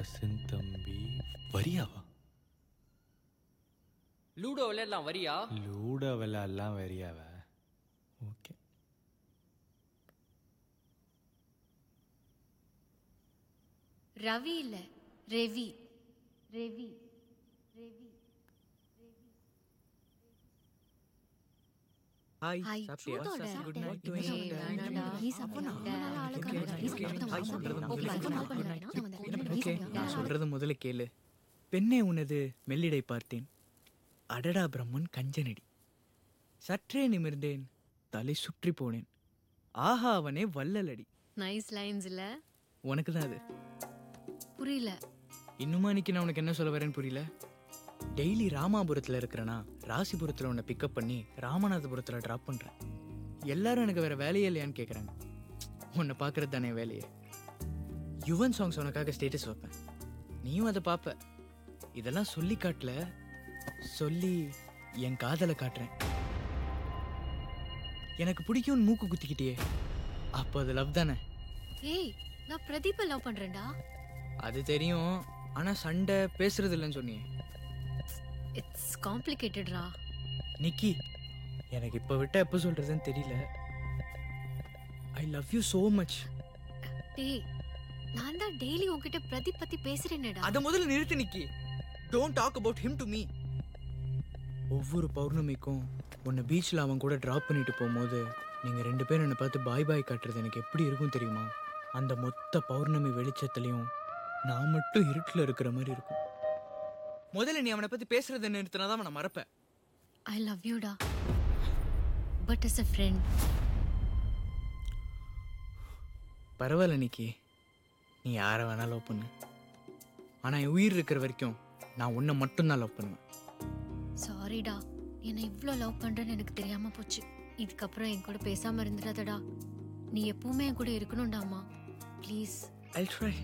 வசந்த் தம்பி வரியாவா லூடோ விளையாடலாம் வரியா? லூடோ விளையாடலாம் வரியாவா? ஓகே. ரவி இல்ல ரெவி. ரெவி ரெவி ஹாய் ஹாய் சாப்பிட்டியா? Good night. நீ சாப்பிடணும். ஓகே. நான் சொல்றது முதல்ல கேளு. பெண்ணே உனது மெல்லிடை பார்த்தேன். அடடா பிரம்மன் கஞ்சனடி. சற்றே நிமிர்ந்தேன். தலை சுற்றி போனேன். ஆஹா அவனே வள்ளலடி. நைஸ் லைன்ஸ் இல்ல? உனக்கு தான் அது. புரியல. இன்னுமா இன்னைக்கு நான் உனக்கு என்ன சொல்ல வரேன்னு புரியல? டெய்லி ராமாபுரத்தில் இருக்கிறேனா? ராசிபுரத்தில் உன்னை பிக்கப் பண்ணி ராமநாதபுரத்தில் ட்ராப் பண்ணுறேன் எல்லாரும் எனக்கு வேற வேலையே இல்லையான்னு கேட்குறாங்க உன்னை பார்க்கறது தானே வேலையே. யுவன் சாங்ஸ் உனக்காக ஸ்டேட்டஸ் வைப்பேன். நீயும் அதை பார்ப்ப. இதெல்லாம் சொல்லி காட்டல. சொல்லி என் காதலை காட்டுறேன். எனக்கு பிடிக்கும்னு மூக்கு குத்திக்கிட்டியே. அப்போ அது லவ் தானே? ஏய் நான் பிரதீப்பை லவ் பண்றேன்டா. அது தெரியும். ஆனால் சண்டை பேசுறது இல்லைன்னு சொன்னியே. இட்ஸ் காம்ப்ளிகேட்டட்ரா நிக்கி எனக்கு இப்போ விட்டா எப்போ சொல்றதுன்னு தெரியல. I love you so much டேய் நான் தான் டெய்லி உன்கிட்ட பிரதீப் பத்தி பேசுறேனேடா. அதை முதல்ல நிறுத்து Nikki. Don't talk about him to me ஒவ்வொரு பௌர்ணமிக்கும் உன்னை பீச்சில் அவன் கூட ட்ராப் பண்ணிட்டு போகும்போது நீங்கள் ரெண்டு பேரும் என்னை பார்த்து பாய் பாய் காட்டுறது எனக்கு எப்படி இருக்கும் தெரியுமா? அந்த மொத்த பௌர்ணமி வெளிச்சத்துலையும் நான் மட்டும் இருட்டில் இருக்கிற மாதிரி இருக்கும். முதல்ல நீ அவனை பற்றி பேசுறதை நிறுத்தினா தான் நான் மறப்பேன். ஐ லவ் யூடா பட் as a ஃப்ரெண்ட் பரவாயில்ல நிக்கி. நீ யாரை வேணா லவ் பண்ணு. ஆனால் என் உயிர் இருக்கிற வரைக்கும் நான் உன்னை மட்டும்தான் லவ் பண்ணுவேன். சாரிடா என்னை இவ்ளோ லவ் பண்றேன்னு எனக்கு தெரியாம போச்சு. இதுக்கப்புறம் என் கூட பேசாம இருந்துடாதடா. நீ எப்பவுமே என் கூட இருக்கணும்டாமா ப்ளீஸ் ஐ ட்ரை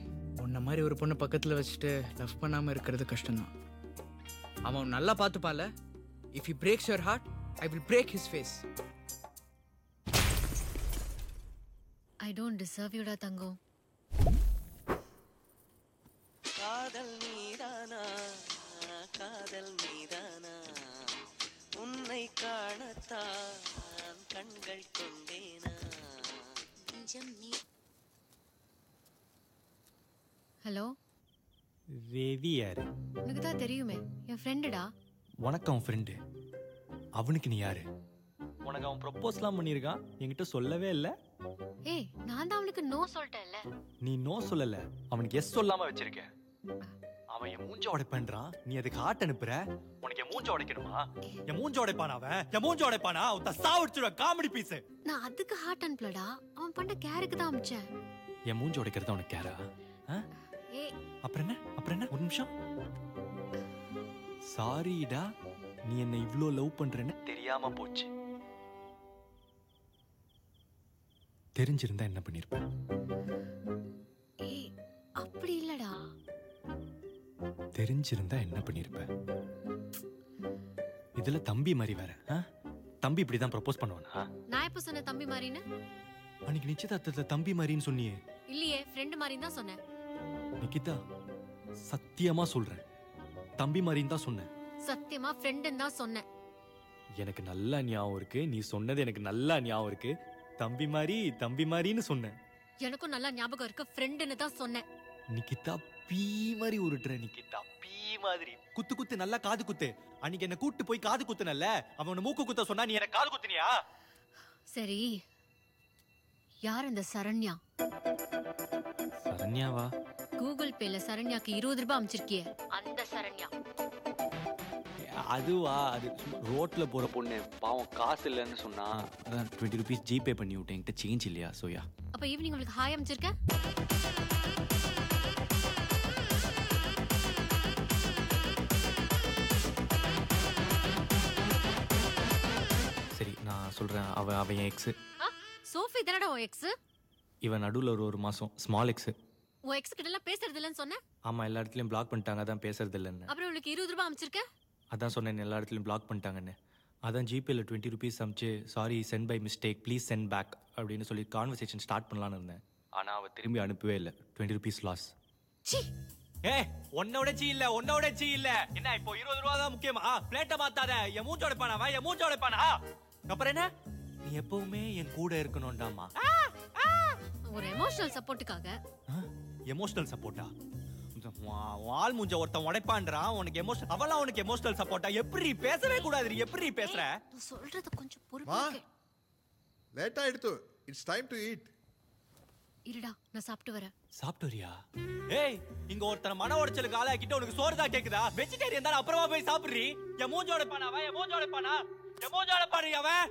உன்னை மாதிரி ஒரு பொண்ணை பக்கத்தில் வச்சுட்டு லவ் பண்ணாமல் இருக்கிறது கஷ்டம்தான். அவன் நல்லா பார்த்துப்பால if you breaks your heart I will break his face I don't deserve யூடா தங்கம். காதல் நீதானா காதல் நீதானா உன்னை காணத்தான் கண்கள் கொண்டேனா? ஹலோ? ரவி யாரு? உனக்கு தான் தெரியுமே. என் ஃப்ரெண்டுடா உனக்கு அவன் ஃப்ரெண்டு அவனுக்கு நீ யாரு? உனக்கு அவன் ப்ரப்போஸ்லாம் பண்ணியிருக்கான் என்கிட்ட சொல்லவே இல்லை. ஏய் நான் தான் அவனுக்கு நோ சொல்லிட்டேன்ல. நீ நோ சொல்லல. அவனுக்கு எஸ் சொல்லாம வச்சிருக்க அவன் என் மூஞ்ச உடைப்பேன்றான் நீ அதுக்கு ஹார்ட் அனுப்புற. உனக்கு என் மூஞ்ச உடைக்கணுமா? என் மூஞ்ச உடைப்பானா அவன்? என் மூஞ்ச உடைப்பானா? அவன் சாவடிச்சிருவேன் காமெடி பீஸ் நான் அதுக்கு ஹார்ட் அனுப்பலடா. அவன் பண்ண கேருக்கு தான் அமிச்சேன் என் மூஞ்ச உடைக்கிறது அவனுக்கு கேரா? ஏய் அப்புறம் என்ன? அப்புறம் என்ன? ஒரு நிமிஷம். சாரிடா நீ என்னை இவ்ளோ லவ் பண்றேன்னு? தெரியாம போச்சு. தெரிஞ்சிருந்தா என்ன பண்ணிருப்ப? தெரிஞ்சிருந்தா என்ன பண்ணிருப்ப? இதுல தம்பி மாதிரி வேற? தம்பி இப்படிதான் ப்ரப்போஸ் பண்ணுவானா? நான் எப்ப சொன்ன தம்பி மாதிரின்னு? அன்னைக்கு நிச்சயதார்த்தத்துல தம்பி மாதிரின்னு சொன்னியே. இல்லையே ஃப்ரெண்டு மாதிரி தான் சொன்னேன். நிக்கிதா சத்தியமா சொல்றேன். தம்பி மாதிரின்னு தான் சொன்னேன். சத்தியமா ஃப்ரெண்டுன்னு தான் சொன்னேன். எனக்கு நல்லா ஞாபகம் இருக்கு. நீ சொன்னது எனக்கு நல்லா ஞாபகம் இருக்கு. தம்பி மாதிரி தம்பி மாதிரின்னு சொன்னேன். எனக்கும் நல்லா ஞாபகம் இருக்கு ஃப்ரெண்டுன்னு தான் சொன்னேன். நிக்கிதா பீ மாதிரி உருட்டுற நிக்கிதா பீ மாதிரி. குத்து குத்து நல்லா காது குத்து. அன்னைக்கு என்ன கூட்டு போய் காது குத்துனல்ல அவன் உன்னை மூக்கு குத்த சொன்னா நீ எனக்கு காது குத்துனியா? சரி. யார் இந்த சரண்யா? சரண்யாவா? கூகுள் பேல சரண்யாக்கு இருபது ரூபாய் அமைச்சிருக்கிய. அந்த சரண்யா. அதுவா? அது ரோட்ல போற பொண்ணு. பாவம் காசு இல்லைன்னு சொன்னா. டுவெண்ட்டி ருபீஸ் ஜிபே பண்ணி விட்டேன். என்கிட்ட சேஞ்ச் இல்லையா சோயா அப்ப ஈவினிங் உங்களுக்கு ஹாய் அமைச்சிருக்க அவன் என் எக்ஸ் ஆ, சோஃபி தானடா உன் எக்ஸ் இவன் நடுவில் ஒரு ஒரு மாசம் ஸ்மால் எக்ஸ் உன் எக்ஸ் கிட்ட எல்லாம் பேசுறது இல்லைன்னு சொன்னேன் ஆமா எல்லா இடத்துலயும் பிளாக் பண்ணிட்டாங்க அதான் பேசுறது இல்லைன்னு அப்புறம் உங்களுக்கு இருபது ரூபாய் அமைச்சிருக்க? அதான் சொன்னேன் எல்லா இடத்துலையும் பிளாக் பண்ணிட்டாங்கன்னு. அதான் ஜிபேல twenty rupees அமிச்சு sorry sent by mistake please sent back அப்படின்னு சொல்லி கான்வர்சேஷன் ஸ்டார்ட் பண்ணலான்னு இருந்தேன். ஆனால் அவள் திரும்பி அனுப்பவே இல்லை. டுவெண்ட்டி ருபீஸ் லாஸ் ஏ உன்னோட சீ இல்ல உன்னோட சீ இல்ல. என்ன இப்போ இருபது ரூபா தான் முக்கியமா? பிளேட்டை மாத்தாத. என் மூஞ்ச உடைப்பானா அவன்? என் மூஞ்ச உடைப்பானா? அப்புறம் என்ன? நீ எப்பவுமே என் கூட இருக்கணும்டாமா ஒரு எமோஷனல் சப்போர்ட்டுக்காக எமோஷனல் சப்போர்ட்டா ஆள் மூஞ்ச ஒருத்தன் உடைப்பான்றா உனக்கு எமோஷன் அவளா உனக்கு எமோஷனல் சப்போர்ட்டா எப்படி பேசவே கூடாது எப்படி பேசுற? நான் சொல்றது கொஞ்சம் பொறுப்பா லேட் ஆயிடுத்து இட்ஸ் டைம் டு ஈட் இருடா நான் சாப்பிட்டு வரேன். சாப்பிட்டு வரியா? ஏய் இங்க ஒருத்தர் மன உடைச்சலுக்கு ஆளாக்கிட்டு உனக்கு சோறு தான் கேக்குதா? வெஜிடேரியன் தானே அப்புறமா போய் சாப்பிடுறீ? என் மூஞ்சோட பானாவா என் மூஞ்சோட பானா என் மூஞ்சோட பாரு அவன்?